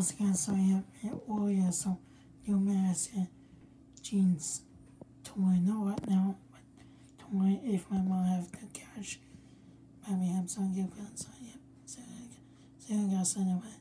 Hello, again. So I have oh yeah. So new mask and jeans. Totally know what now? But totally if my mom have the cash, maybe me have some gift cards. So yeah, so, I you anyway.